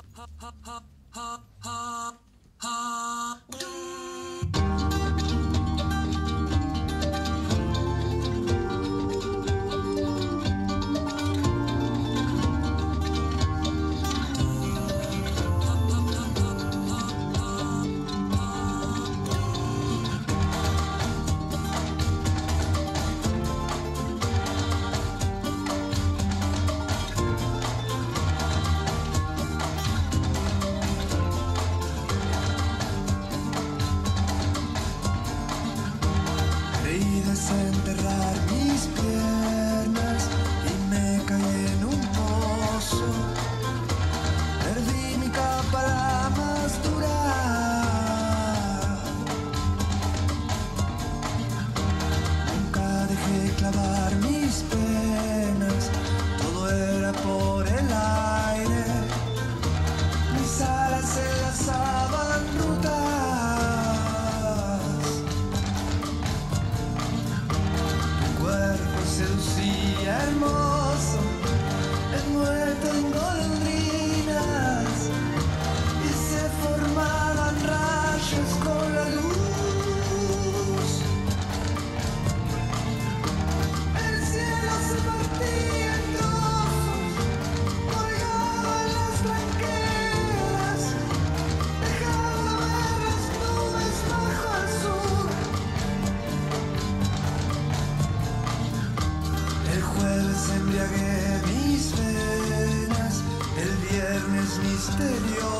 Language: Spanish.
ha ha ha ha desenterrar mis piernas y me caí en un pozo. Perdí mi capa la más dura. Nunca dejé clavar. misterio.